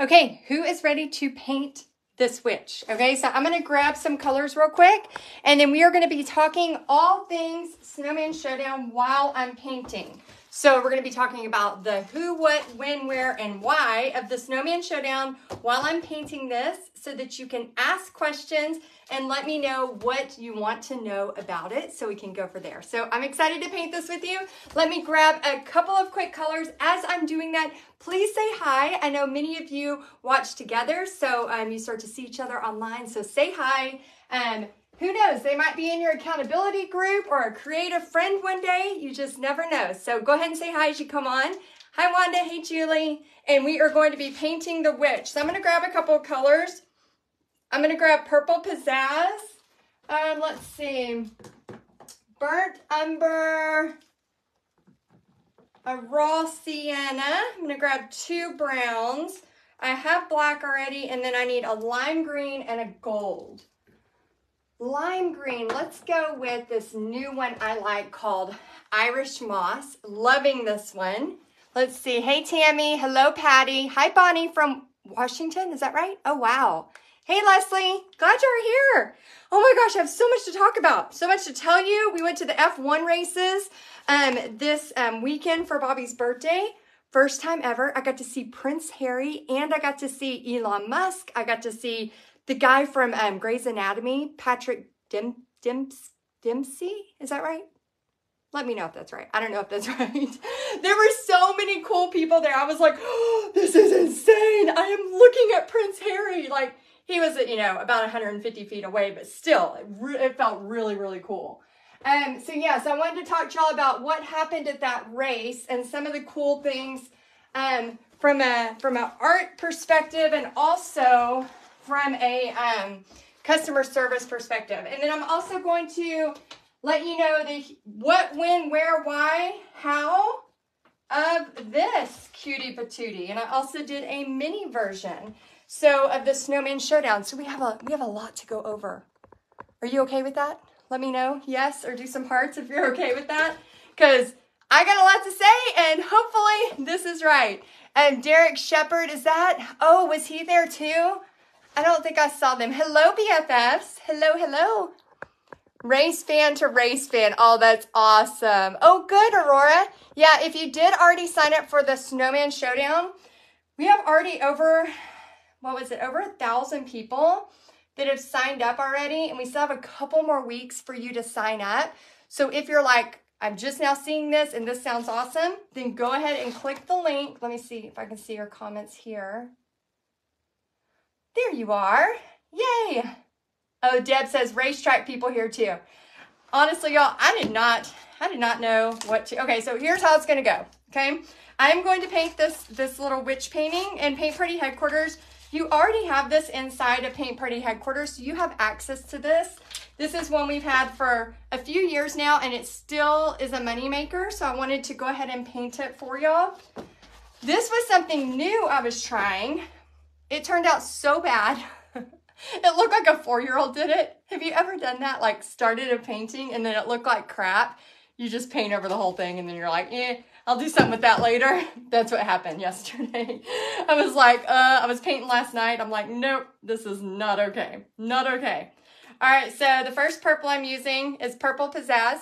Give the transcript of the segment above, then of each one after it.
Okay, who is ready to paint this witch? Okay, so I'm gonna grab some colors real quick, and then we are gonna be talking all things Snowman Showdown while I'm painting. So we're going to be talking about the who, what, when, where, and why of the Snowman Showdown while I'm painting this so that you can ask questions and let me know what you want to know about it so we can go for there. So I'm excited to paint this with you. Let me grab a couple of quick colors. As I'm doing that, please say hi. I know many of you watch together, so um, you start to see each other online. So say hi. Um, who knows? They might be in your accountability group or a creative friend one day. You just never know. So go ahead and say hi as you come on. Hi, Wanda. Hey, Julie. And we are going to be painting the witch. So I'm going to grab a couple of colors. I'm going to grab Purple Pizzazz. Um, let's see. Burnt Umber. A raw sienna. I'm going to grab two browns. I have black already, and then I need a lime green and a gold. Lime green, let's go with this new one I like called Irish Moss. Loving this one. Let's see. Hey, Tammy. Hello, Patty. Hi, Bonnie from Washington. Is that right? Oh, wow. Hey, Leslie. Glad you're here. Oh my gosh, I have so much to talk about. So much to tell you. We went to the F1 races um, this um, weekend for Bobby's birthday. First time ever. I got to see Prince Harry and I got to see Elon Musk. I got to see the guy from um, Grey's Anatomy, Patrick Dim, Dims, Dempsey, is that right? Let me know if that's right. I don't know if that's right. there were so many cool people there. I was like, oh, this is insane. I am looking at Prince Harry. Like, he was, you know, about 150 feet away, but still, it, re- it felt really, really cool. Um, so, yeah, so I wanted to talk to y'all about what happened at that race and some of the cool things um, from a from an art perspective and also from a um, customer service perspective. And then I'm also going to let you know the what, when, where, why, how of this cutie patootie. And I also did a mini version so of the snowman showdown. So we have a we have a lot to go over. Are you okay with that? Let me know. Yes, or do some hearts if you're okay with that. Because I got a lot to say, and hopefully this is right. And Derek Shepherd, is that? Oh, was he there too? I don't think I saw them. Hello, BFFs. Hello, hello. Race fan to race fan. Oh, that's awesome. Oh, good, Aurora. Yeah, if you did already sign up for the Snowman Showdown, we have already over, what was it, over a thousand people that have signed up already. And we still have a couple more weeks for you to sign up. So if you're like, I'm just now seeing this and this sounds awesome, then go ahead and click the link. Let me see if I can see your comments here. There you are. Yay. Oh, Deb says racetrack people here too. Honestly, y'all, I did not, I did not know what to, okay, so here's how it's gonna go, okay? I'm going to paint this, this little witch painting in Paint Party Headquarters. You already have this inside of Paint Party Headquarters, so you have access to this. This is one we've had for a few years now, and it still is a moneymaker, so I wanted to go ahead and paint it for y'all. This was something new I was trying. It turned out so bad. it looked like a four-year-old did it. Have you ever done that? Like started a painting and then it looked like crap. You just paint over the whole thing and then you're like, eh, I'll do something with that later. That's what happened yesterday. I was like, uh, I was painting last night. I'm like, nope, this is not okay. Not okay. All right, so the first purple I'm using is Purple Pizzazz.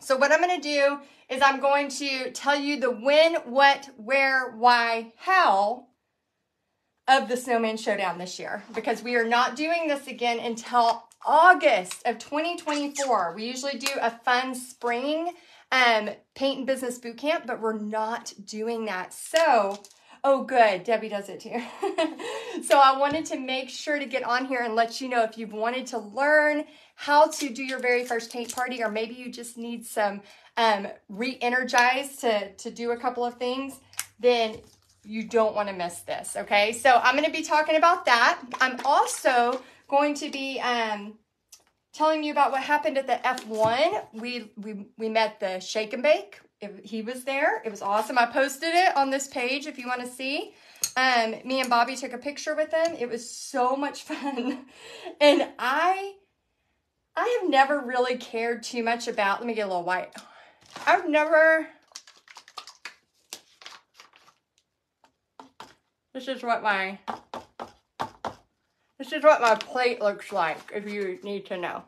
So what I'm going to do is I'm going to tell you the when, what, where, why, how of the Snowman Showdown this year because we are not doing this again until August of 2024. We usually do a fun spring um, paint and business boot camp, but we're not doing that. So, oh, good. Debbie does it too. so, I wanted to make sure to get on here and let you know if you've wanted to learn how to do your very first paint party, or maybe you just need some um, re energized to, to do a couple of things, then you don't want to miss this, okay? So I'm going to be talking about that. I'm also going to be um, telling you about what happened at the F1. We, we, we met the Shake and Bake. It, he was there. It was awesome. I posted it on this page if you want to see. Um, me and Bobby took a picture with him. It was so much fun. and I, I have never really cared too much about, let me get a little white. I've never This is what my this is what my plate looks like if you need to know.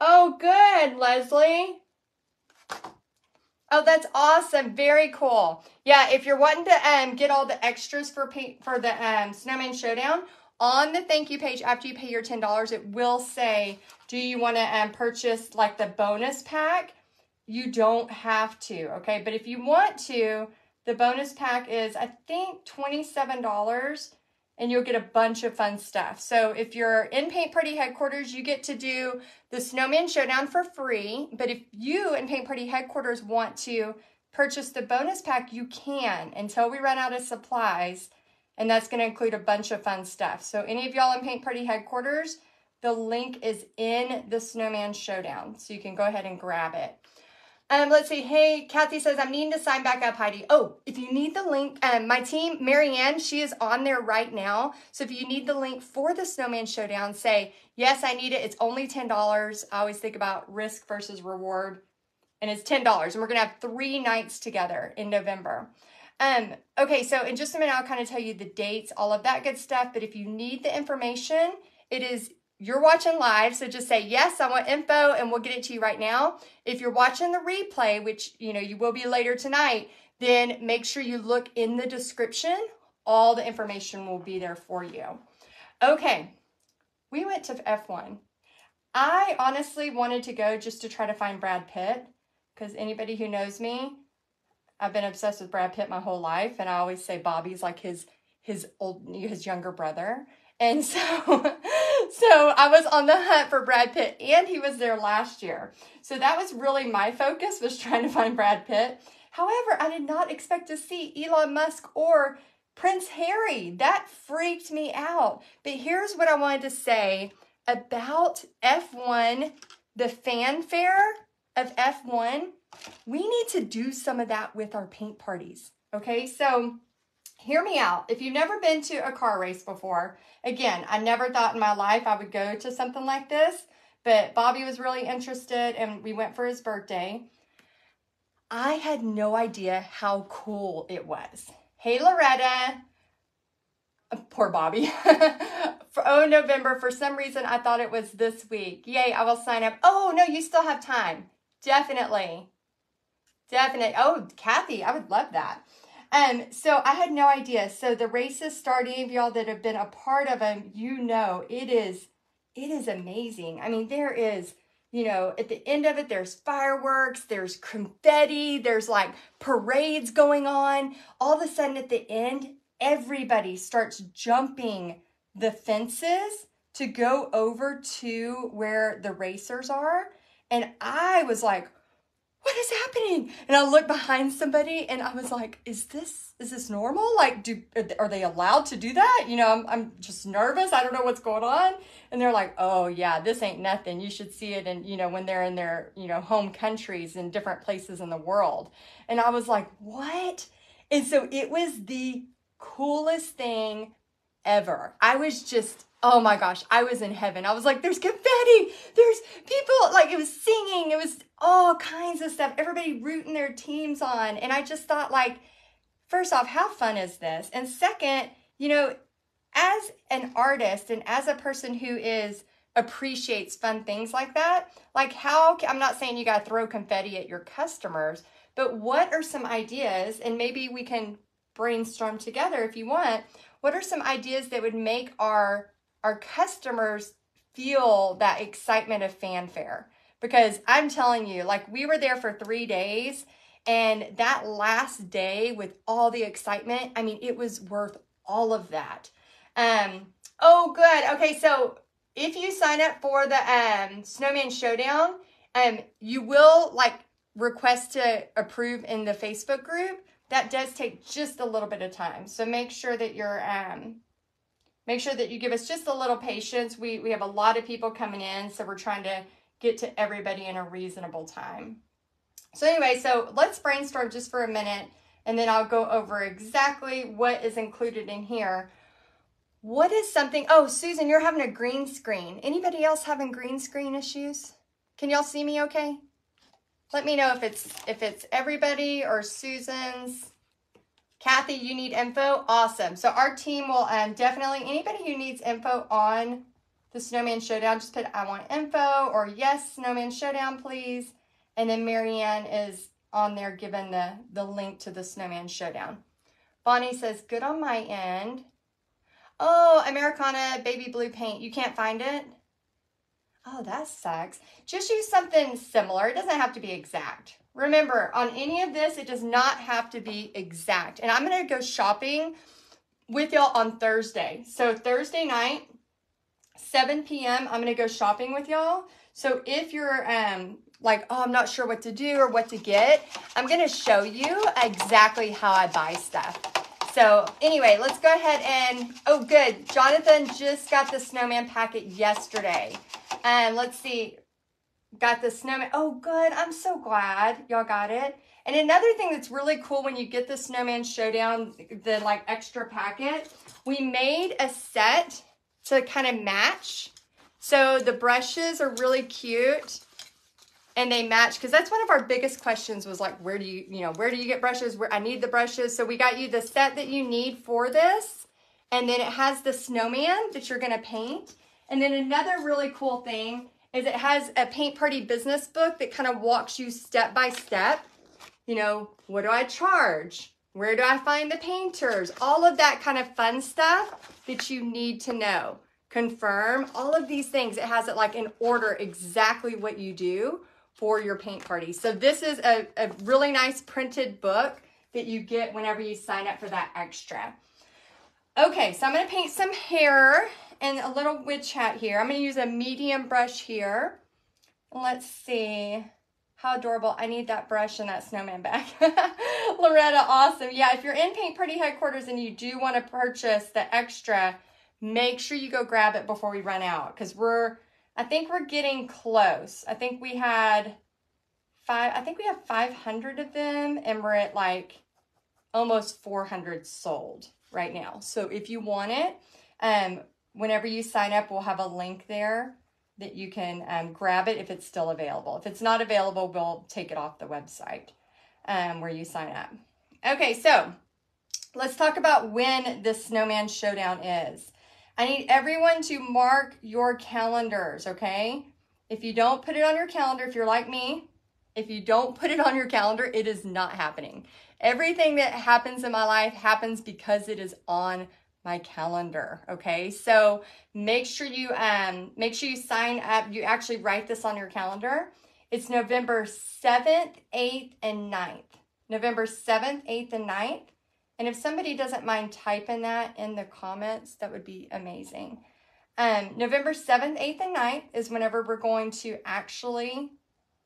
Oh, good, Leslie. Oh, that's awesome. Very cool. Yeah, if you're wanting to um, get all the extras for for the um, Snowman Showdown, on the thank you page after you pay your $10, it will say, do you want to um, purchase like the bonus pack? You don't have to, okay? But if you want to, the bonus pack is, I think, $27 and you'll get a bunch of fun stuff. So if you're in Paint Party headquarters, you get to do the Snowman Showdown for free. But if you in Paint Party headquarters want to purchase the bonus pack, you can until we run out of supplies. And that's going to include a bunch of fun stuff. So any of y'all in Paint Party headquarters, the link is in the Snowman Showdown. So you can go ahead and grab it. Um, let's see. Hey, Kathy says, I'm needing to sign back up, Heidi. Oh, if you need the link, um, my team, Marianne, she is on there right now. So if you need the link for the Snowman Showdown, say, yes, I need it. It's only $10. I always think about risk versus reward. And it's $10. And we're going to have three nights together in November. Um, okay, so in just a minute, I'll kind of tell you the dates, all of that good stuff. But if you need the information, it is you're watching live, so just say, yes, I want info, and we'll get it to you right now. If you're watching the replay, which, you know, you will be later tonight, then make sure you look in the description. All the information will be there for you. Okay, we went to F1. I honestly wanted to go just to try to find Brad Pitt, because anybody who knows me, I've been obsessed with Brad Pitt my whole life, and I always say Bobby's like his his old his younger brother. And so, so I was on the hunt for Brad Pitt and he was there last year. So that was really my focus was trying to find Brad Pitt. However, I did not expect to see Elon Musk or Prince Harry. That freaked me out. But here's what I wanted to say about F1, the fanfare of F1. We need to do some of that with our paint parties. Okay, so hear me out. If you've never been to a car race before, again, I never thought in my life I would go to something like this, but Bobby was really interested and we went for his birthday. I had no idea how cool it was. Hey, Loretta. Uh, poor Bobby. for, oh, November. For some reason, I thought it was this week. Yay, I will sign up. Oh, no, you still have time. Definitely. Definitely. Oh, Kathy, I would love that. Um, so I had no idea. So the races start, any of y'all that have been a part of them, you know, it is, it is amazing. I mean, there is, you know, at the end of it, there's fireworks, there's confetti, there's like parades going on. All of a sudden at the end, everybody starts jumping the fences to go over to where the racers are. And I was like, what is happening? And I looked behind somebody and I was like, is this, is this normal? Like, do, are they allowed to do that? You know, I'm, I'm just nervous. I don't know what's going on. And they're like, oh yeah, this ain't nothing. You should see it. And, you know, when they're in their, you know, home countries in different places in the world. And I was like, what? And so it was the coolest thing ever. I was just oh my gosh, I was in heaven. I was like, there's confetti, there's people, like it was singing, it was all kinds of stuff, everybody rooting their teams on. And I just thought, like, first off, how fun is this? And second, you know, as an artist and as a person who is appreciates fun things like that, like how I'm not saying you got to throw confetti at your customers, but what are some ideas and maybe we can brainstorm together if you want. What are some ideas that would make our our customers feel that excitement of fanfare. Because I'm telling you, like we were there for three days, and that last day with all the excitement, I mean, it was worth all of that. Um, oh, good. Okay, so if you sign up for the um, Snowman Showdown, um, you will like request to approve in the Facebook group. That does take just a little bit of time. So make sure that you're um, Make sure that you give us just a little patience. We, we have a lot of people coming in, so we're trying to get to everybody in a reasonable time. So anyway, so let's brainstorm just for a minute, and then I'll go over exactly what is included in here. What is something, oh, Susan, you're having a green screen. Anybody else having green screen issues? Can y'all see me okay? Let me know if it's if it's everybody or Susan's. Kathy, you need info? Awesome. So our team will um, definitely, anybody who needs info on the Snowman Showdown, just put I want info or yes, Snowman Showdown, please. And then Marianne is on there given the, the link to the Snowman Showdown. Bonnie says, good on my end. Oh, Americana baby blue paint. You can't find it? Oh, that sucks. Just use something similar. It doesn't have to be exact. Remember, on any of this, it does not have to be exact. And I'm going to go shopping with y'all on Thursday. So Thursday night, 7 p.m., I'm going to go shopping with y'all. So if you're um, like, oh, I'm not sure what to do or what to get, I'm going to show you exactly how I buy stuff. So anyway, let's go ahead and, oh good, Jonathan just got the snowman packet yesterday. And let's see, got the snowman, oh good, I'm so glad y'all got it. And another thing that's really cool when you get the Snowman Showdown, the like extra packet, we made a set to kind of match. So the brushes are really cute and they match because that's one of our biggest questions was like where do you you know where do you get brushes where i need the brushes so we got you the set that you need for this and then it has the snowman that you're going to paint and then another really cool thing is it has a paint party business book that kind of walks you step by step. You know what do i charge? Where do i find the painters? All of that kind of fun stuff that you need to know. Confirm all of these things. It has it like in order exactly what you do for your paint party. So this is a, a really nice printed book that you get whenever you sign up for that extra. Okay, so I'm going to paint some hair and a little witch hat here. I'm going to use a medium brush here. Let's see. How adorable. I need that brush and that snowman back. Loretta, awesome. Yeah, if you're in Paint Party headquarters and you do want to purchase the extra, make sure you go grab it before we run out because we're I think we're getting close. I think we had five, I think we have 500 of them and we're at like almost 400 sold right now. So if you want it, um, whenever you sign up, we'll have a link there that you can um, grab it if it's still available. If it's not available, we'll take it off the website um, where you sign up. Okay, so let's talk about when the Snowman Showdown is. I need everyone to mark your calendars, okay? If you don't put it on your calendar, if you're like me, if you don't put it on your calendar, it is not happening. Everything that happens in my life happens because it is on my calendar, okay? So make sure you um make sure you sign up. You actually write this on your calendar. It's November 7th, 8th, and 9th. November 7th, 8th, and 9th. And if somebody doesn't mind typing that in the comments, that would be amazing. Um, November 7th, 8th, and 9th is whenever we're going to actually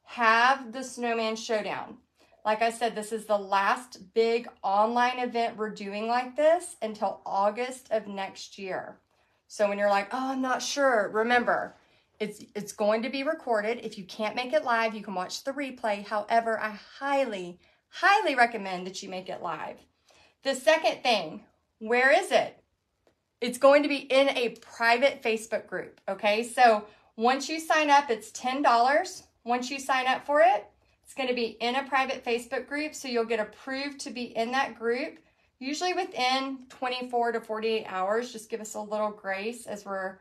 have the Snowman Showdown. Like I said, this is the last big online event we're doing like this until August of next year. So when you're like, oh, I'm not sure, remember, it's, it's going to be recorded. If you can't make it live, you can watch the replay. However, I highly, highly recommend that you make it live. The second thing, where is it? It's going to be in a private Facebook group, okay? So once you sign up, it's $10. Once you sign up for it, it's going to be in a private Facebook group, so you'll get approved to be in that group, usually within 24 to 48 hours. Just give us a little grace as we're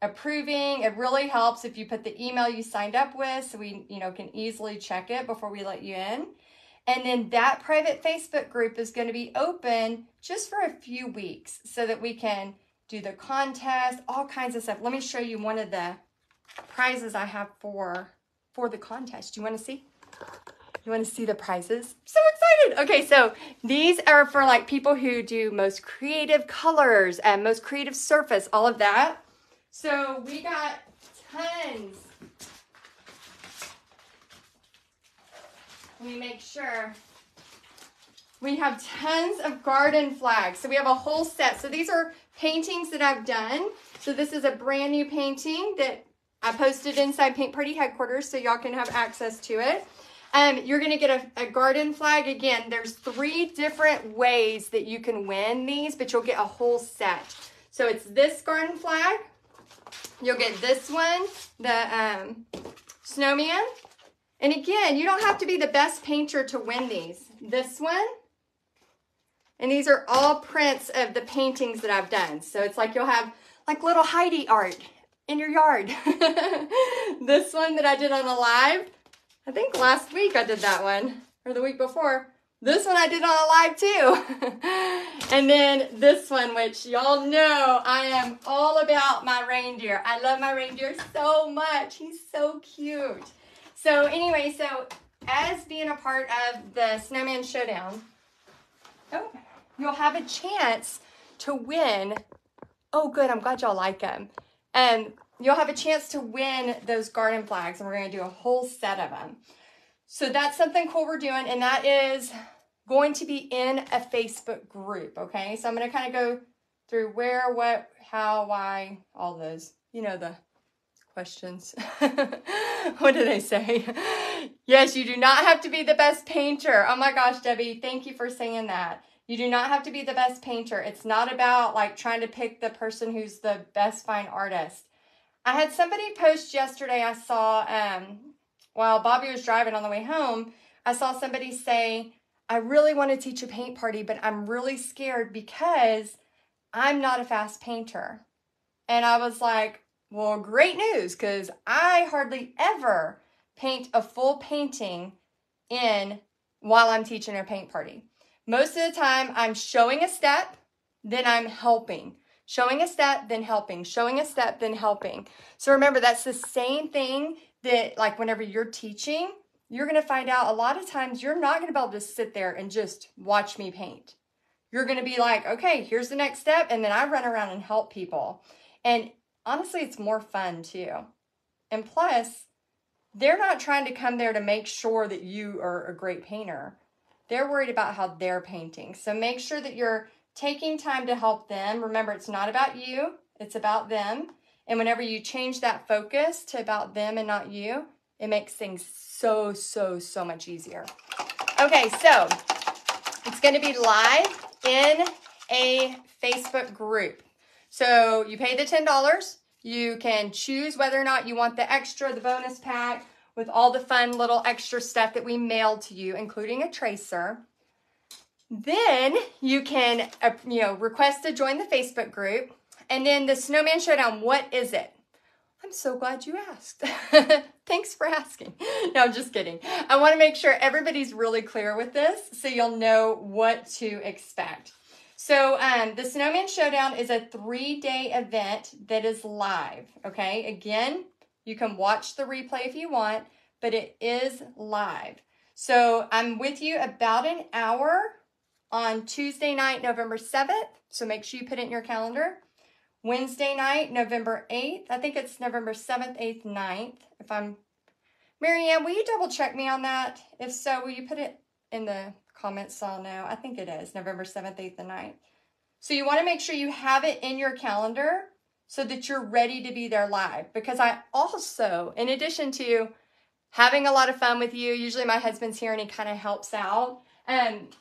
approving. It really helps if you put the email you signed up with so we, you know, can easily check it before we let you in. And then that private Facebook group is going to be open just for a few weeks so that we can do the contest, all kinds of stuff. Let me show you one of the prizes I have for for the contest. Do you want to see? You want to see the prizes? So excited. Okay, so these are for like people who do most creative colors and most creative surface, all of that. So we got tons Let me make sure. We have tons of garden flags. So we have a whole set. So these are paintings that I've done. So this is a brand new painting that I posted inside Paint Party headquarters so y'all can have access to it. Um, you're going to get a, a, garden flag. Again, there's three different ways that you can win these, but you'll get a whole set. So it's this garden flag. You'll get this one, the um, snowman. And again, you don't have to be the best painter to win these. This one, And these are all prints of the paintings that I've done. So it's like you'll have like little Heidi art in your yard. this one that I did on a live, I think last week I did that one, or the week before. This one I did on a live too. and then this one, which y'all know I am all about my reindeer. I love my reindeer so much. He's so cute. So anyway, so as being a part of the Snowman Showdown, oh, you'll have a chance to win. Oh, good. I'm glad y'all like them. And you'll have a chance to win those garden flags, and we're going to do a whole set of them. So that's something cool we're doing, and that is going to be in a Facebook group, okay? So I'm going to kind of go through where, what, how, why, all those. You know the questions. what do they say? yes, you do not have to be the best painter. Oh my gosh, Debbie, thank you for saying that. You do not have to be the best painter. It's not about like trying to pick the person who's the best fine artist. I had somebody post yesterday, I saw, um, while Bobby was driving on the way home, I saw somebody say, I really want to teach a paint party, but I'm really scared because I'm not a fast painter. And I was like, well, great news because I hardly ever paint a full painting in while I'm teaching a paint party. Most of the time, I'm showing a step, then I'm helping. Showing a step, then helping. Showing a step, then helping. So remember, that's the same thing that, like, whenever you're teaching, you're going to find out a lot of times you're not going to be able to sit there and just watch me paint. You're going to be like, okay, here's the next step. And then I run around and help people. And honestly, it's more fun too. And plus, they're not trying to come there to make sure that you are a great painter. They're worried about how they're painting. So make sure that you're taking time to help them. Remember, it's not about you, it's about them. And whenever you change that focus to about them and not you, it makes things so, so, so much easier. Okay, so it's going to be live in a Facebook group. So you pay the $10. You can choose whether or not you want the extra, the bonus pack with all the fun little extra stuff that we mailed to you, including a tracer. Then you can, uh, you know, request to join the Facebook group. And then the Snowman Showdown, what is it? I'm so glad you asked. Thanks for asking. No, I'm just kidding. I want to make sure everybody's really clear with this so you'll know what to expect. So um, the Snowman Showdown is a three-day event that is live, okay? Again, you can watch the replay if you want, but it is live. So I'm with you about an hour on Tuesday night, November 7th. So make sure you put it in your calendar. Wednesday night, November 8th. I think it's November 7th, 8th, 9th. If I'm, Marianne, will you double check me on that? If so, will you put it in the comments so I'll know. I think it is November 7th, 8th, and 9th. So you want to make sure you have it in your calendar so that you're ready to be there live. Because I also, in addition to having a lot of fun with you, usually my husband's here and he kind of helps out. And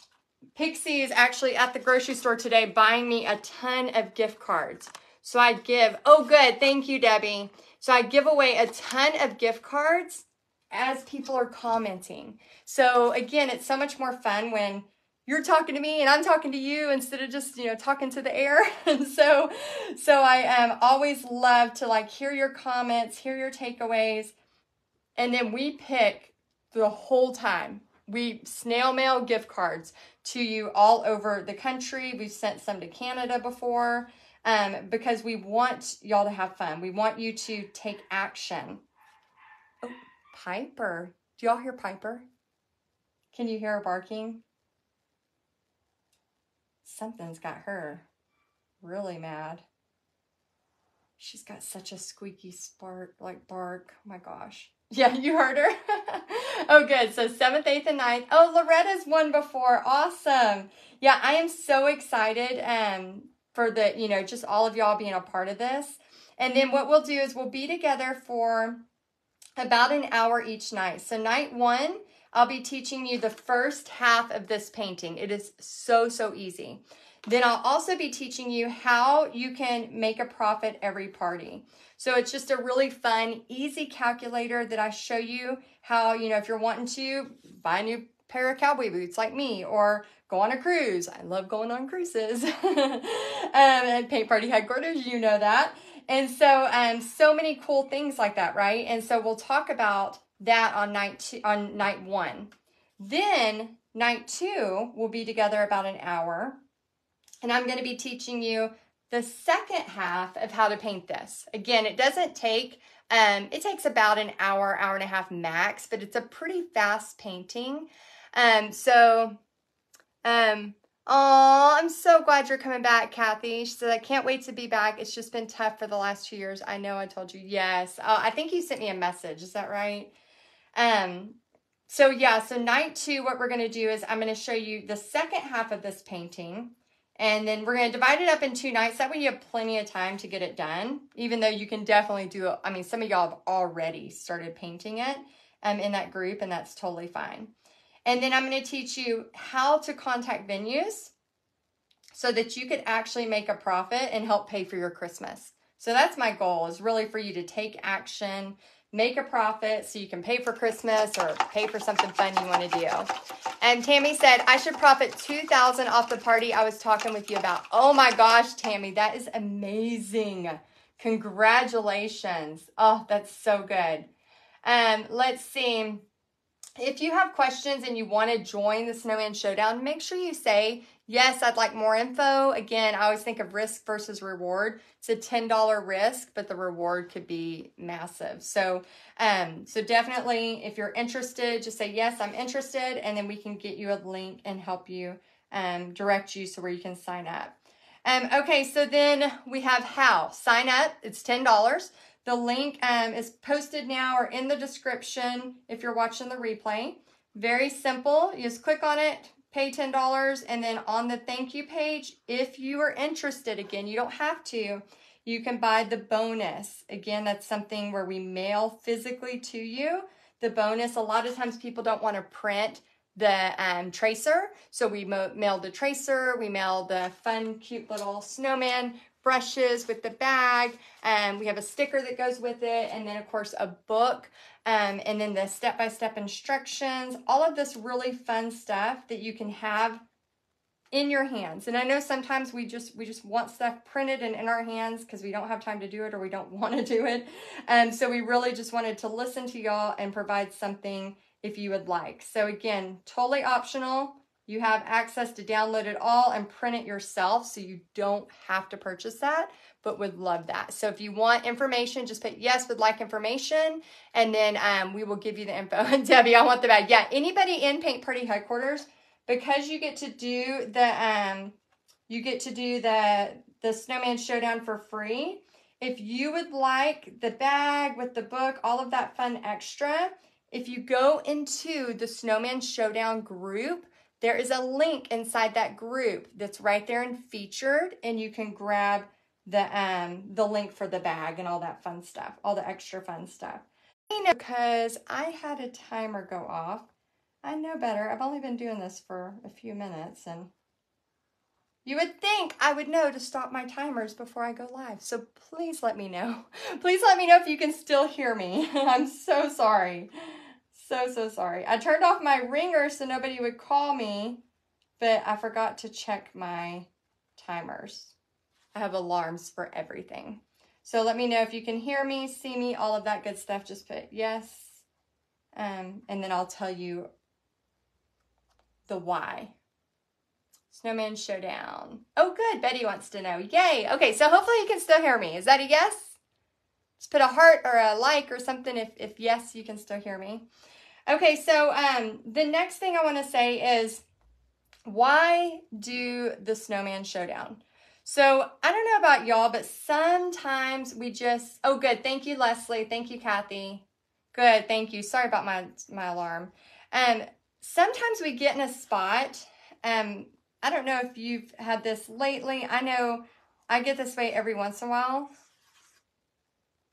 Pixie is actually at the grocery store today buying me a ton of gift cards. So I give, oh good, thank you, Debbie. So I give away a ton of gift cards as people are commenting. So again, it's so much more fun when you're talking to me and I'm talking to you instead of just, you know, talking to the air. and so, so I um, always love to like hear your comments, hear your takeaways. And then we pick the whole time. We snail mail gift cards to you all over the country. We've sent some to Canada before um, because we want y'all to have fun. We want you to take action. Oh, Piper. Do y'all hear Piper? Can you hear her barking? Something's got her really mad. She's got such a squeaky spark, like bark. Oh my gosh. Yeah, you heard her. oh, good. So 7th, 8th, and ninth. Oh, Loretta's won before. Awesome. Yeah, I am so excited um, for the, you know, just all of y'all being a part of this. And then what we'll do is we'll be together for about an hour each night. So night one, I'll be teaching you the first half of this painting. It is so, so easy. Then I'll also be teaching you how you can make a profit every party. So it's just a really fun, easy calculator that I show you how, you know, if you're wanting to buy a new pair of cowboy boots like me or go on a cruise. I love going on cruises. um, at Paint Party headquarters, you know that. And so, um, so many cool things like that, right? And so we'll talk about that on night two, on night one. Then night two, we'll be together about an hour. And I'm going to be teaching you the second half of how to paint this. Again, it doesn't take, um, it takes about an hour, hour and a half max, but it's a pretty fast painting. Um, so, um, oh, I'm so glad you're coming back, Kathy. She said, I can't wait to be back. It's just been tough for the last two years. I know I told you. Yes. Uh, I think you sent me a message. Is that right? Um, so yeah, so night two, what we're going to do is I'm going to show you the second half of this painting. And then we're to divide it up in two nights. That way you have plenty of time to get it done, even though you can definitely do it. I mean, some of y'all have already started painting it um, in that group, and that's totally fine. And then I'm to teach you how to contact venues so that you could actually make a profit and help pay for your Christmas. So that's my goal is really for you to take action, make a profit so you can pay for Christmas or pay for something fun you want to do. And Tammy said, I should profit 2000 off the party I was talking with you about. Oh my gosh, Tammy, that is amazing. Congratulations. Oh, that's so good. Um, let's see. If you have questions and you want to join the Snowman Showdown, make sure you say, yes, I'd like more info. Again, I always think of risk versus reward. It's a $10 risk, but the reward could be massive. So, um, so definitely if you're interested, just say, yes, I'm interested. And then we can get you a link and help you um, direct you so where you can sign up. Um, okay, so then we have how. Sign up, it's $10. The link um, is posted now or in the description if you're watching the replay. Very simple. You just click on it, pay $10, and then on the thank you page, if you are interested, again, you don't have to, you can buy the bonus. Again, that's something where we mail physically to you. The bonus, a lot of times people don't want to print the um, tracer. So we mail the tracer, we mail the fun, cute little snowman brushes with the bag. and um, we have a sticker that goes with it. And then of course a book. Um, and then the step-by-step -step instructions, all of this really fun stuff that you can have in your hands. And I know sometimes we just we just want stuff printed and in our hands because we don't have time to do it or we don't want to do it. And um, so we really just wanted to listen to y'all and provide something if you would like. So again, totally optional. You have access to download it all and print it yourself so you don't have to purchase that, but would love that. So if you want information, just put yes, would like information, and then um, we will give you the info. And Debbie, I want the bag. Yeah, anybody in Paint Party headquarters, because you get to do the um, you get to do the the Snowman Showdown for free. If you would like the bag with the book, all of that fun extra, if you go into the Snowman Showdown group, there is a link inside that group that's right there and featured, and you can grab the um the link for the bag and all that fun stuff, all the extra fun stuff. You know, because I had a timer go off. I know better. I've only been doing this for a few minutes and you would think I would know to stop my timers before I go live. So please let me know. Please let me know if you can still hear me. I'm so sorry. So, so sorry. I turned off my ringer so nobody would call me, but I forgot to check my timers. I have alarms for everything. So let me know if you can hear me, see me, all of that good stuff. Just put yes. Um, and then I'll tell you the why. Snowman Showdown. Oh, good. Betty wants to know. Yay. Okay, so hopefully you can still hear me. Is that a yes? Just put a heart or a like or something if, if yes, you can still hear me. Okay, so um, the next thing I want to say is why do the snowman showdown? So I don't know about y'all, but sometimes we just, oh good, thank you, Leslie. Thank you, Kathy. Good, thank you. Sorry about my, my alarm. Um, sometimes we get in a spot, um, I don't know if you've had this lately. I know I get this way every once in a while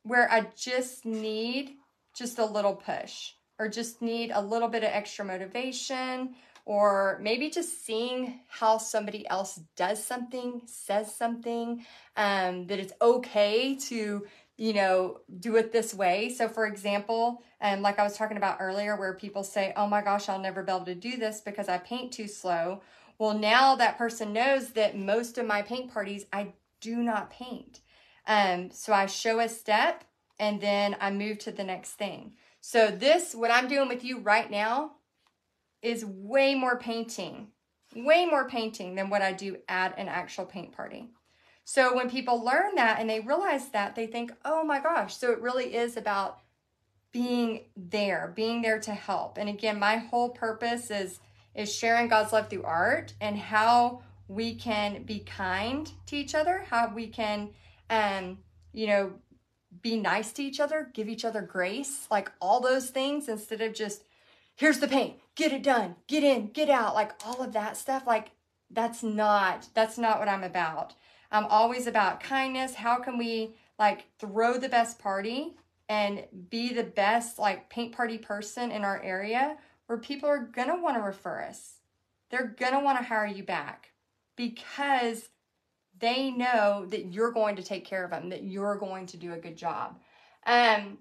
where I just need just a little push or just need a little bit of extra motivation or maybe just seeing how somebody else does something, says something, um, that it's okay to you know, do it this way. So, for example, and like I was talking about earlier, where people say, oh my gosh, I'll never be able to do this because I paint too slow. Well, now that person knows that most of my paint parties, I do not paint. Um, so I show a step and then I move to the next thing. So this, what I'm doing with you right now, is way more painting, way more painting than what I do at an actual paint party. So when people learn that and they realize that, they think, oh my gosh, so it really is about being there, being there to help. And again, my whole purpose is is sharing God's love through art and how we can be kind to each other, how we can um, you know, be nice to each other, give each other grace, like all those things instead of just here's the paint, get it done, get in, get out, like all of that stuff. Like that's not that's not what I'm about. I'm always about kindness. How can we like throw the best party and be the best like paint party person in our area where people are going to want to refer us. They're going to want to hire you back because they know that you're going to take care of them, that you're going to do a good job. Um,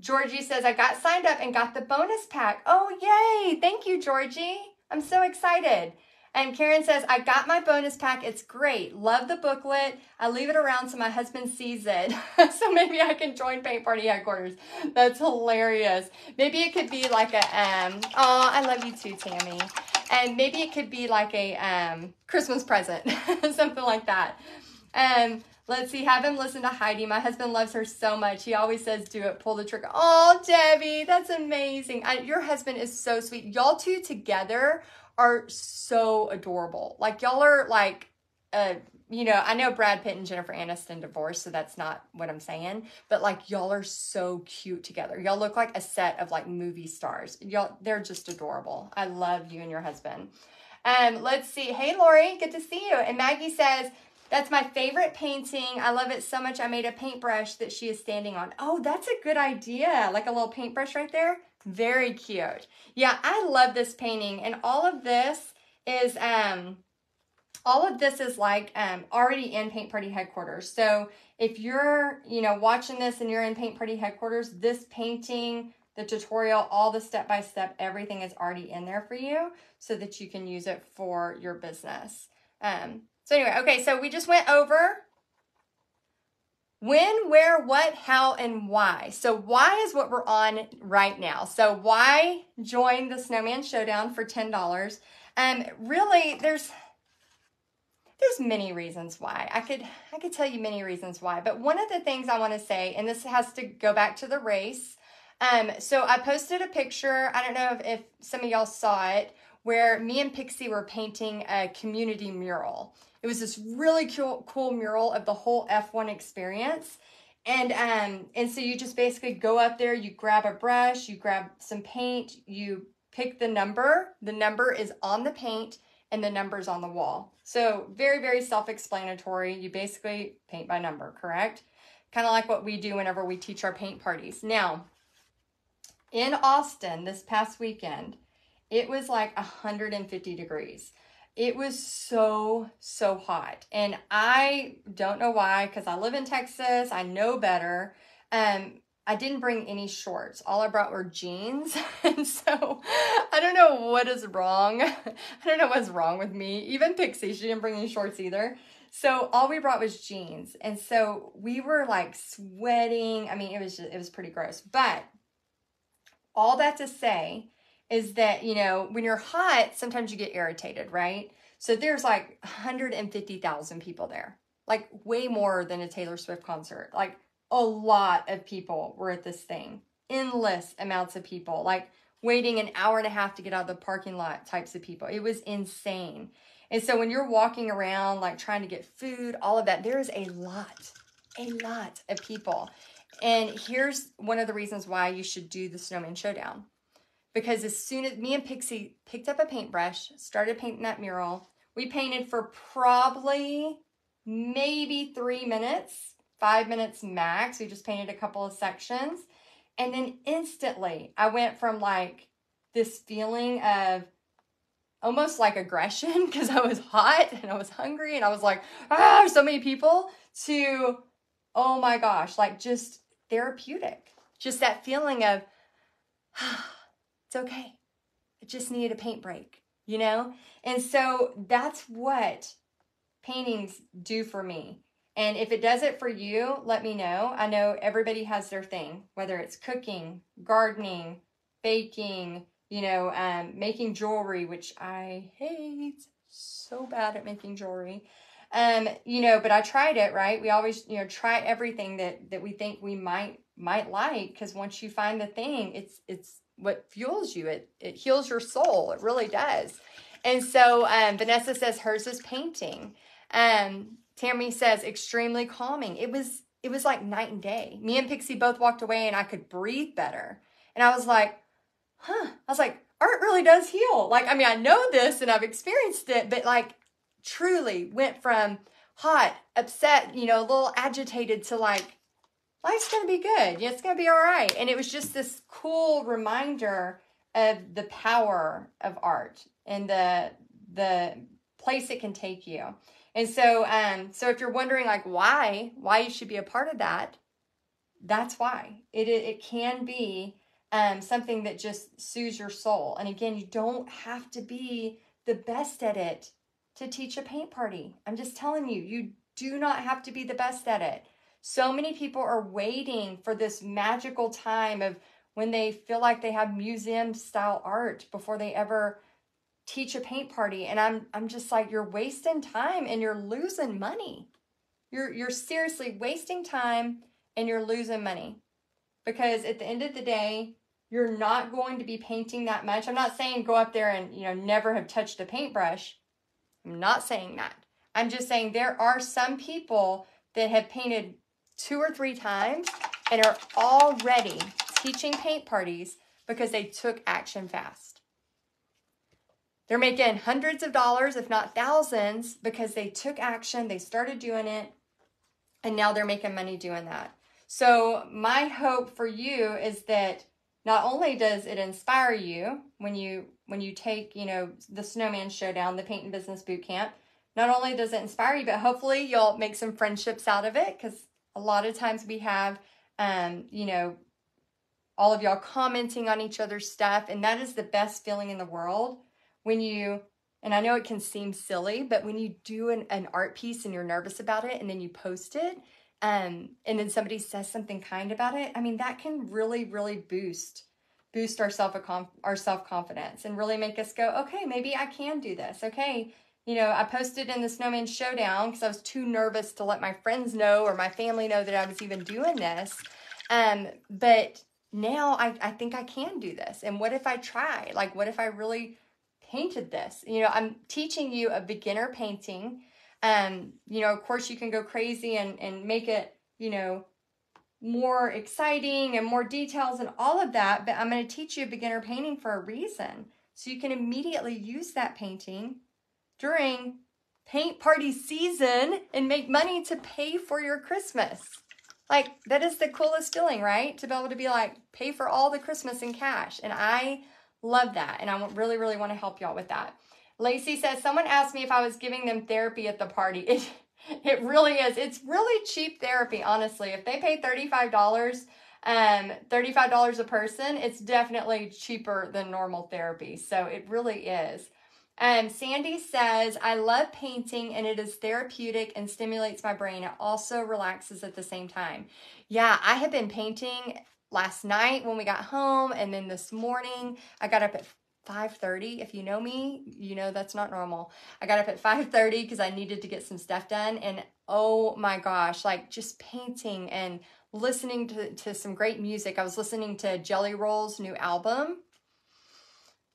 Georgie says, I got signed up and got the bonus pack. Oh, yay. Thank you, Georgie. I'm so excited. And Karen says, I got my bonus pack. It's great. Love the booklet. I leave it around so my husband sees it. so maybe I can join Paint Party headquarters. That's hilarious. Maybe it could be like a, um, oh, I love you too, Tammy. And maybe it could be like a um, Christmas present, something like that. Um, Let's see, have him listen to Heidi. My husband loves her so much. He always says, do it, pull the trigger. Oh, Debbie, that's amazing. I, your husband is so sweet. Y'all two together are so adorable. Like y'all are like uh you know, I know Brad Pitt and Jennifer Aniston divorced, so that's not what I'm saying. But like y'all are so cute together. Y'all look like a set of like movie stars. Y'all they're just adorable. I love you and your husband. Um, let's see. Hey Lori, good to see you. And Maggie says, that's my favorite painting. I love it so much. I made a paintbrush that she is standing on. Oh, that's a good idea. Like a little paintbrush right there. Very cute. Yeah, I love this painting. And all of this is, um, all of this is like um, already in Paint Party headquarters. So if you're, you know, watching this and you're in Paint Party headquarters, this painting, the tutorial, all the step-by-step, everything is already in there for you so that you can use it for your business. Um, so anyway, okay, so we just went over when, where, what, how, and why. So why is what we're on right now. So why join the Snowman Showdown for $10? Um, really, there's there's many reasons why. I could I could tell you many reasons why, but one of the things I want to say, and this has to go back to the race. Um, so I posted a picture. I don't know if, if some of y'all saw it, where me and Pixie were painting a community mural. It was this really cool, cool mural of the whole F1 experience. And um, and so you just basically go up there, you grab a brush, you grab some paint, you pick the number. The number is on the paint and the number's on the wall. So very, very self-explanatory. You basically paint by number, correct? Kind of like what we do whenever we teach our paint parties. Now, in Austin this past weekend, it was like 150 degrees. It was so, so hot. And I don't know why, because I live in Texas. I know better. Um, I didn't bring any shorts. All I brought were jeans. and so I don't know what is wrong. I don't know what's wrong with me. Even Pixie, she didn't bring any shorts either. So all we brought was jeans. And so we were like sweating. I mean, it was just, it was pretty gross. But all that to say is that, you know, when you're hot, sometimes you get irritated, right? So there's like 150,000 people there, like way more than a Taylor Swift concert. Like a lot of people were at this thing, endless amounts of people, like waiting an hour and a half to get out of the parking lot types of people. It was insane. And so when you're walking around, like trying to get food, all of that, there is a lot, a lot of people. And here's one of the reasons why you should do the Snowman Showdown because as soon as me and Pixie picked up a paintbrush, started painting that mural, we painted for probably maybe three minutes, five minutes max. We just painted a couple of sections. And then instantly I went from like this feeling of almost like aggression because I was hot and I was hungry and I was like, ah, so many people to oh my gosh, like just therapeutic. Just that feeling of, ah, it's okay. I just needed a paint break, you know? And so that's what paintings do for me. And if it does it for you, let me know. I know everybody has their thing, whether it's cooking, gardening, baking, you know, um, making jewelry, which I hate so bad at making jewelry. Um, you know, but I tried it, right? We always, you know, try everything that that we think we might might like because once you find the thing, it's it's what fuels you. It it heals your soul. It really does. And so um, Vanessa says hers is painting. Um, Tammy says extremely calming. It was it was like night and day. Me and Pixie both walked away and I could breathe better. And I was like, huh. I was like, art really does heal. Like, I mean, I know this and I've experienced it, but like truly went from hot, upset, you know, a little agitated to like, life's gonna be good. It's gonna be all right. And it was just this cool reminder of the power of art and the the place it can take you. And so um so if you're wondering like why why you should be a part of that, that's why. It it can be um something that just soothes your soul. And again, you don't have to be the best at it to teach a paint party. I'm just telling you, you do not have to be the best at it. So many people are waiting for this magical time of when they feel like they have museum style art before they ever teach a paint party and I'm I'm just like you're wasting time and you're losing money. You're you're seriously wasting time and you're losing money. Because at the end of the day, you're not going to be painting that much. I'm not saying go up there and, you know, never have touched a paintbrush. I'm not saying that. I'm just saying there are some people that have painted two or three times and are already teaching paint parties because they took action fast. They're making hundreds of dollars, if not thousands, because they took action, they started doing it, and now they're making money doing that. So, my hope for you is that not only does it inspire you when you when you take you know the snowman showdown the paint and business boot camp not only does it inspire you but hopefully you'll make some friendships out of it because a lot of times we have um you know all of y'all commenting on each other's stuff and that is the best feeling in the world when you and i know it can seem silly but when you do an, an art piece and you're nervous about it and then you post it um, and then somebody says something kind about it, I mean, that can really, really boost boost our self our self confidence and really make us go, okay, maybe I can do this. Okay, you know, I posted in the Snowman Showdown because I was too nervous to let my friends know or my family know that I was even doing this. Um, but now I, I think I can do this. And what if I try? Like, what if I really painted this? You know, I'm teaching you a beginner painting um, you know, of course, you can go crazy and, and make it, you know, more exciting and more details and all of that, but I'm going to teach you a beginner painting for a reason. So you can immediately use that painting during paint party season and make money to pay for your Christmas. Like, that is the coolest feeling, right? To be able to be like, pay for all the Christmas in cash. And I love that. And I really, really want to help y'all with that. Lacey says, someone asked me if I was giving them therapy at the party. It, it really is. It's really cheap therapy, honestly. If they pay $35, um, $35 a person, it's definitely cheaper than normal therapy. So it really is. Um, Sandy says, I love painting and it is therapeutic and stimulates my brain. It also relaxes at the same time. Yeah, I have been painting last night when we got home and then this morning I got up at 5.30 if you know me you know that's not normal. I got up at 5.30 because i needed to get some stuff done and oh my gosh like just painting and listening to, to some great music. I was listening to jelly roll's new album.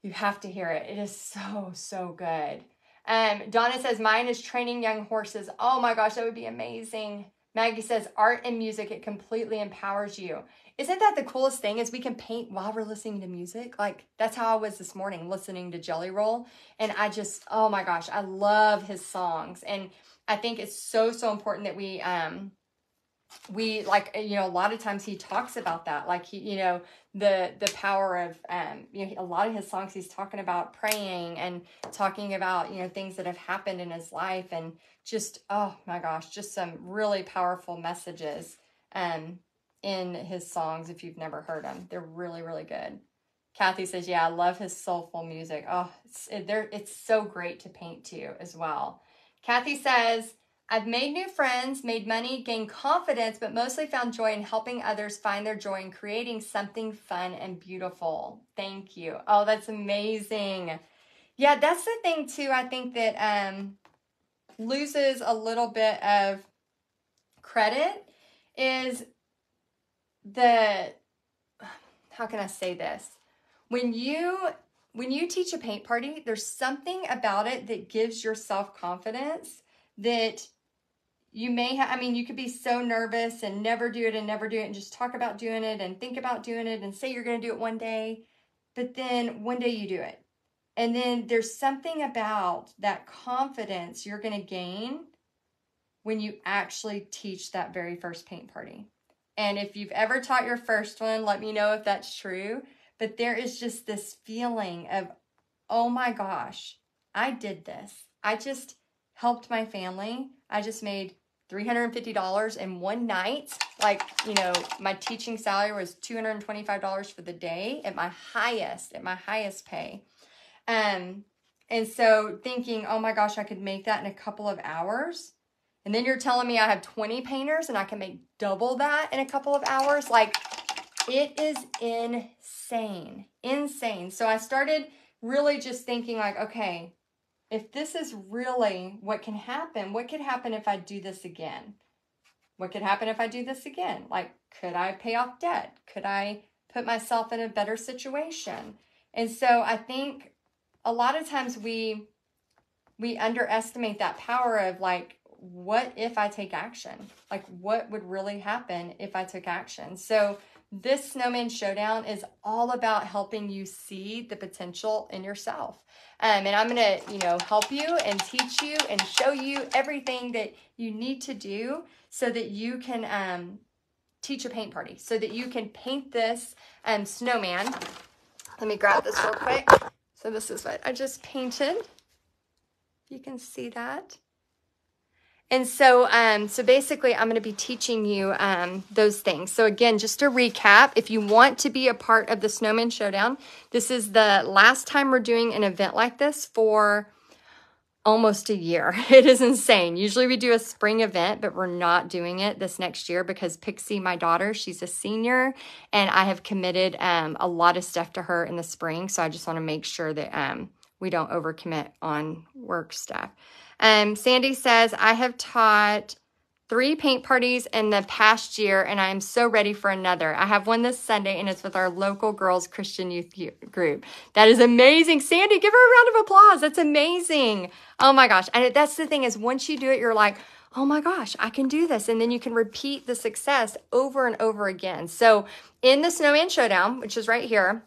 You have to hear it. It is so so good. Um donna says mine is training young horses. Oh my gosh that would be amazing maggie says art and music it completely empowers you isn't that the coolest thing is we can paint while we're listening to music? Like that's how I was this morning listening to Jelly Roll. And I just, oh my gosh, I love his songs. And I think it's so, so important that we um we like you know a lot of times he talks about that like he you know the the power of um you know a lot of his songs he's talking about praying and talking about you know things that have happened in his life and just oh my gosh just some really powerful messages um in his songs if you've never heard them they're really really good. Kathy says yeah i love his soulful music. Oh it's it, it's so great to paint to as well. Kathy says I've made new friends, made money, gained confidence, but mostly found joy in helping others find their joy in creating something fun and beautiful. Thank you. Oh, that's amazing. Yeah, that's the thing too. I think that um loses a little bit of credit is the how can I say this? When you when you teach a paint party, there's something about it that gives your self-confidence that you may have, I mean, you could be so nervous and never do it and never do it and just talk about doing it and think about doing it and say you're going to do it one day. But then one day you do it. And then there's something about that confidence you're going to gain when you actually teach that very first paint party. And if you've ever taught your first one, let me know if that's true. But there is just this feeling of, oh my gosh, I did this. I just helped my family. I just made $350 in one night. Like, you know, my teaching salary was $225 for the day at my highest, at my highest pay. Um, and so thinking, oh my gosh, I could make that in a couple of hours. And then you're telling me I have 20 painters and I can make double that in a couple of hours. Like, it is insane, insane. So I started really just thinking, like, okay, if this is really what can happen, what could happen if I do this again? What could happen if I do this again? Like, could I pay off debt? Could I put myself in a better situation? And so I think a lot of times we we underestimate that power of like what if I take action? Like what would really happen if I took action? So this snowman showdown is all about helping you see the potential in yourself. Um, and I'm going to, you know, help you and teach you and show you everything that you need to do so that you can um, teach a paint party, so that you can paint this um, snowman. Let me grab this real quick. So this is what I just painted. You can see that. And so, um, so basically, I'm going to be teaching you um, those things. So again, just to recap, if you want to be a part of the Snowman Showdown, this is the last time we're doing an event like this for almost a year. It is insane. Usually we do a spring event, but we're not doing it this next year because Pixie, my daughter, she's a senior, and I have committed um, a lot of stuff to her in the spring. So I just want to make sure that um, we don't overcommit on work stuff. Um, Sandy says, I have taught three paint parties in the past year and I am so ready for another. I have one this Sunday and it's with our local girls Christian youth group. That is amazing. Sandy, give her a round of applause. That's amazing. Oh my gosh. And that's the thing is once you do it, you're like, oh my gosh, I can do this. And then you can repeat the success over and over again. So in the Snowman Showdown, which is right here,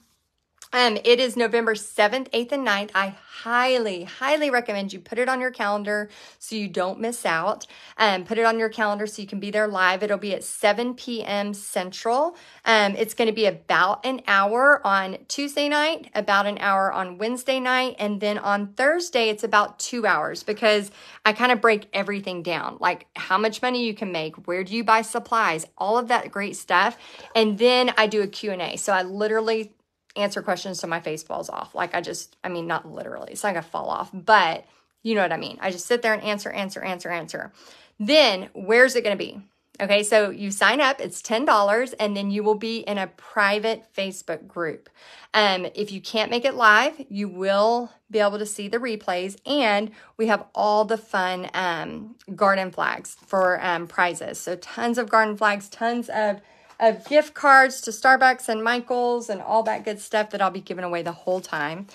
um, it is November 7th, 8th, and 9th. I highly, highly recommend you put it on your calendar so you don't miss out. Um, put it on your calendar so you can be there live. It'll be at 7 p.m. Central. Um, it's going to be about an hour on Tuesday night, about an hour on Wednesday night, and then on Thursday, it's about two hours because I kind of break everything down like how much money you can make, where do you buy supplies, all of that great stuff. And then I do a Q&A. So I literally answer questions so my face falls off. Like I just, I mean, not literally, it's not gonna fall off, but you know what I mean. I just sit there and answer, answer, answer, answer. Then where's it gonna be? Okay, so you sign up, it's $10, and then you will be in a private Facebook group. Um, if you can't make it live, you will be able to see the replays, and we have all the fun um, garden flags for um, prizes. So, tons of garden flags, tons of of gift cards to Starbucks and Michael's and all that good stuff that I'll be giving away the whole time.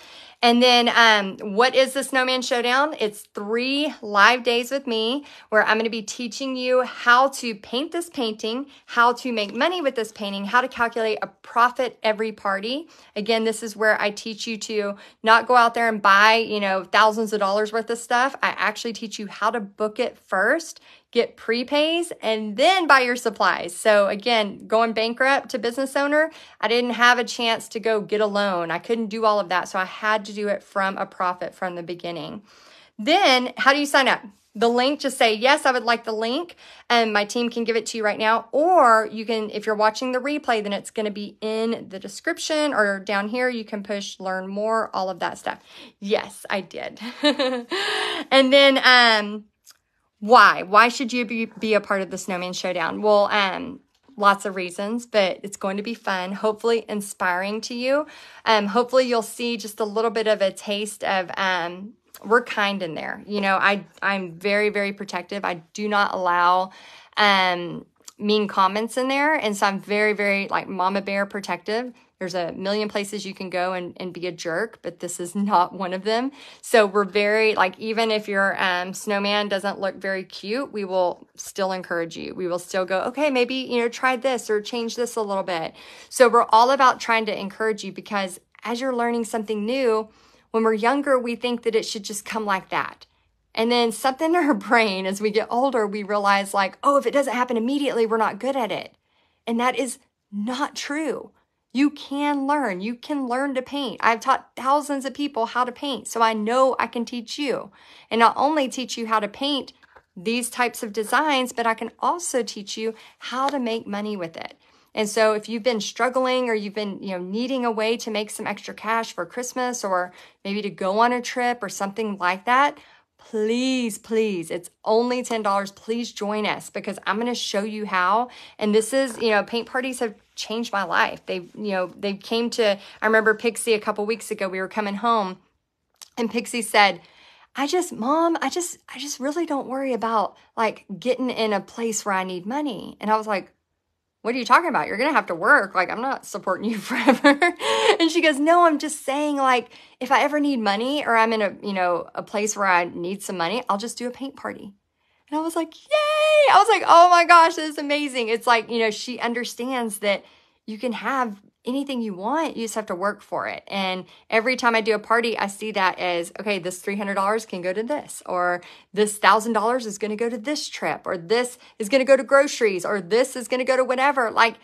And then, um, what is the Snowman Showdown? It's three live days with me where I'm going to be teaching you how to paint this painting, how to make money with this painting, how to calculate a profit every party. Again, this is where I teach you to not go out there and buy, you know, thousands of dollars worth of stuff. I actually teach you how to book it first get prepays, and then buy your supplies. So again, going bankrupt to business owner, I didn't have a chance to go get a loan. I couldn't do all of that. So I had to do it from a profit from the beginning. Then, how do you sign up? the link, just say, yes, I would like the link, and my team can give it to you right now. Or you can, if you're watching the replay, then it's going to be in the description or down here. You can push learn more, all of that stuff. Yes, I did. and then, um, why? Why should you be, be a part of the Snowman Showdown? Well, um, lots of reasons, but it's going to be fun, hopefully inspiring to you. Um, hopefully you'll see just a little bit of a taste of um, we're kind in there. You know, I I'm very very protective. I do not allow um mean comments in there, and so I'm very very like mama bear protective. There's a million places you can go and, and be a jerk, but this is not one of them. So we're very like even if your um, snowman doesn't look very cute, we will still encourage you. We will still go, okay, maybe you know try this or change this a little bit. So we're all about trying to encourage you because as you're learning something new, when we're younger, we think that it should just come like that. And then something in our brain, as we get older, we realize, like, oh, if it doesn't happen immediately, we're not good at it. And that is not true. You can learn. You can learn to paint. I've taught thousands of people how to paint, so I know I can teach you. And not only teach you how to paint these types of designs, but I can also teach you how to make money with it. And so if you've been struggling or you've been, you know, needing a way to make some extra cash for Christmas or maybe to go on a trip or something like that, please, please, it's only $10. Please join us because I'm going to show you how. And this is, you know, paint parties have changed my life. They've, you know, they came to, I remember Pixie a couple weeks ago, we were coming home and Pixie said, I just, mom, I just, I just really don't worry about like getting in a place where I need money. And I was like, what are you talking about? You're going to have to work. Like, I'm not supporting you forever. and she goes, no, I'm just saying like, if I ever need money or I'm in a, you know, a place where I need some money, I'll just do a paint party. And I was like, yay. I was like, oh my gosh, this is amazing. It's like, you know, she understands that you can have anything you want. You just have to work for it. And every time I do a party, I see that as, okay, this $300 can go to this, or this $1,000 is going to go to this trip, or this is going to go to groceries, or this is going to go to whatever. Like,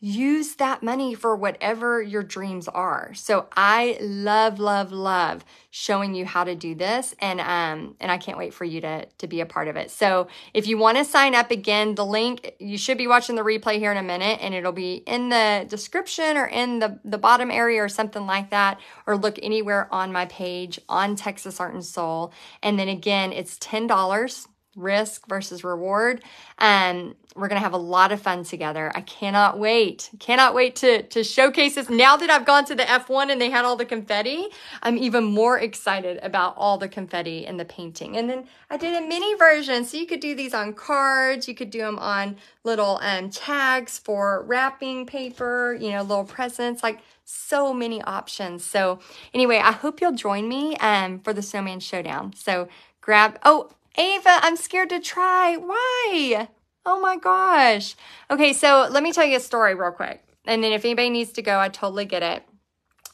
use that money for whatever your dreams are. So I love, love, love showing you how to do this. And, um, and I can't wait for you to, to be a part of it. So if you want to sign up again, the link, you should be watching the replay here in a minute and it'll be in the description or in the, the bottom area or something like that, or look anywhere on my page on Texas Art and Soul. And then again, it's $10 risk versus reward. And we're going to have a lot of fun together. I cannot wait. Cannot wait to, to showcase this. Now that I've gone to the F1 and they had all the confetti, I'm even more excited about all the confetti and the painting. And then I did a mini version. So you could do these on cards. You could do them on little um, tags for wrapping paper, you know, little presents, like so many options. So anyway, I hope you'll join me um, for the Snowman Showdown. So grab, oh, Ava, I'm scared to try. Why? Oh my gosh. Okay, so let me tell you a story real quick. And then if anybody needs to go, I totally get it.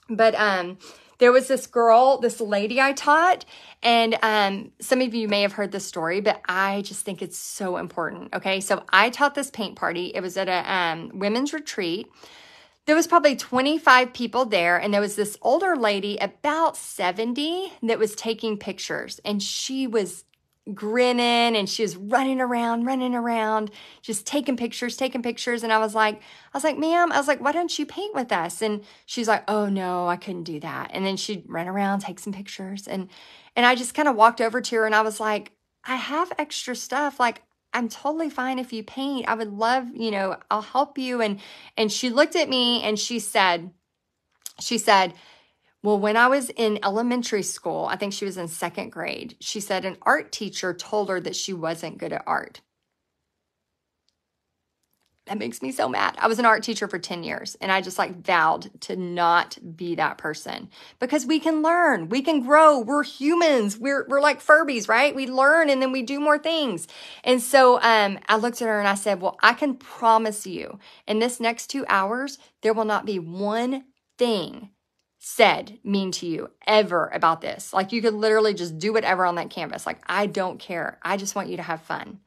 But um there was this girl, this lady I taught, and um, some of you may have heard this story, but I just think it's so important. Okay, so I taught this paint party. It was at a um, women's retreat. There was probably 25 people there, and there was this older lady, about 70, that was taking pictures, and she was grinning and she was running around, running around, just taking pictures, taking pictures. And I was like, I was like, ma'am, I was like, why don't you paint with us? And she's like, oh no, I couldn't do that. And then she'd run around, take some pictures. And, and I just kind of walked over to her and I was like, I have extra stuff. Like, I'm totally fine if you paint. I would love, you know, I'll help you. And, and she looked at me and she said, she said, well, when I was in elementary school, I think she was in second grade, she said an art teacher told her that she wasn't good at art. That makes me so mad. I was an art teacher for 10 years and I just like vowed to not be that person because we can learn, we can grow. We're humans. We're, we're like Furbies, right? We learn and then we do more things. And so, um, I looked at her and I said, well, I can promise you in this next two hours, there will not be one thing said mean to you ever about this. Like you could literally just do whatever on that canvas. Like, I don't care. I just want you to have fun.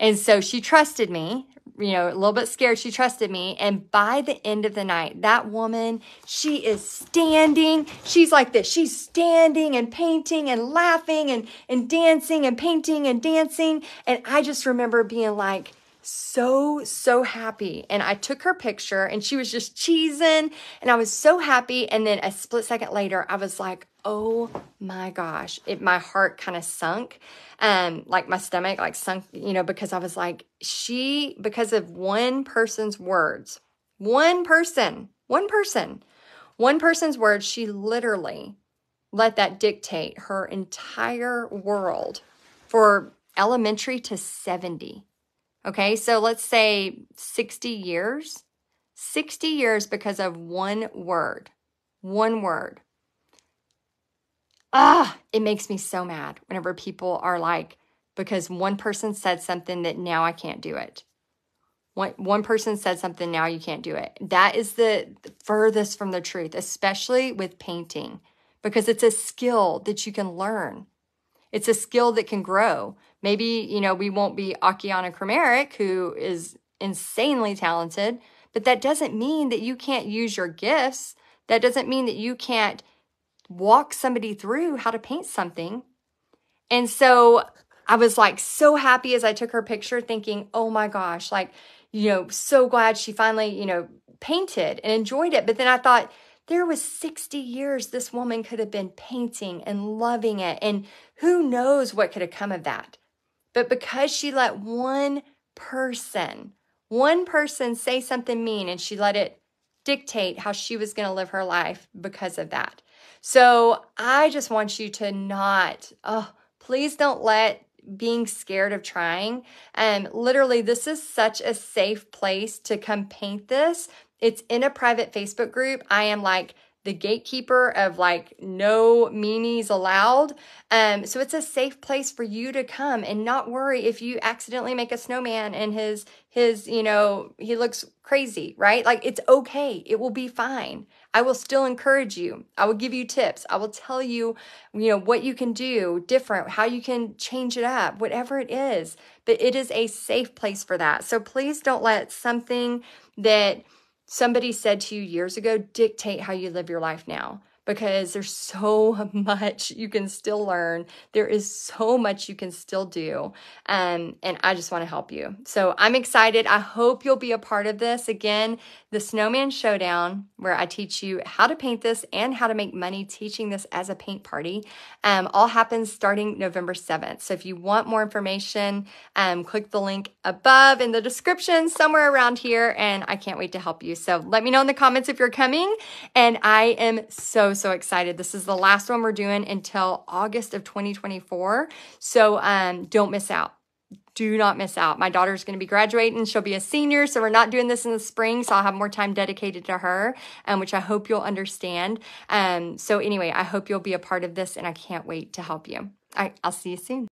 And so she trusted me, you know, a little bit scared. She trusted me. And by the end of the night, that woman, she is standing. She's like this. She's standing and painting and laughing and, and dancing and painting and dancing. And I just remember being like, so, so happy. And I took her picture and she was just cheesing and I was so happy. And then a split second later, I was like, oh my gosh, it, my heart kind of sunk. Um, like my stomach like sunk, you know, because I was like, she, because of one person's words, one person, one person, one person's words, she literally let that dictate her entire world for elementary to 70 Okay, so let's say 60 years. 60 years because of one word. One word. Ah, it makes me so mad whenever people are like, because one person said something that now I can't do it. One, one person said something, now you can't do it. That is the furthest from the truth, especially with painting, because it's a skill that you can learn. It's a skill that can grow. Maybe, you know, we won't be Akiane Kramarik, who is insanely talented, but that doesn't mean that you can't use your gifts. That doesn't mean that you can't walk somebody through how to paint something. And so I was like so happy as I took her picture, thinking, oh my gosh, like, you know, so glad she finally, you know, painted and enjoyed it. But then I thought, there was 60 years this woman could have been painting and loving it. And who knows what could have come of that. But because she let one person, one person say something mean and she let it dictate how she was going to live her life because of that. So I just want you to not, oh, please don't let being scared of trying. And um, literally, this is such a safe place to come paint this. It's in a private Facebook group. I am like the gatekeeper of like no meanies allowed. Um, so it's a safe place for you to come and not worry if you accidentally make a snowman and his his you know he looks crazy, right? Like it's okay. It will be fine. I will still encourage you. I will give you tips. I will tell you, you know, what you can do different, how you can change it up, whatever it is. But it is a safe place for that. So please don't let something that somebody said to you years ago dictate how you live your life now because there's so much you can still learn. There is so much you can still do. Um, and I just want to help you. So I'm excited. I hope you'll be a part of this. Again, the Snowman Showdown, where I teach you how to paint this and how to make money teaching this as a paint party, um, all happens starting November 7th. So if you want more information, um, click the link above in the description somewhere around here. And I can't wait to help you. So let me know in the comments if you're coming. And I am so, so excited. This is the last one we're doing until August of 2024. So um, don't miss out do not miss out. My daughter's going to be graduating. She'll be a senior. So we're not doing this in the spring. So I'll have more time dedicated to her, um, which I hope you'll understand. Um, so anyway, I hope you'll be a part of this and I can't wait to help you. I'll see you soon.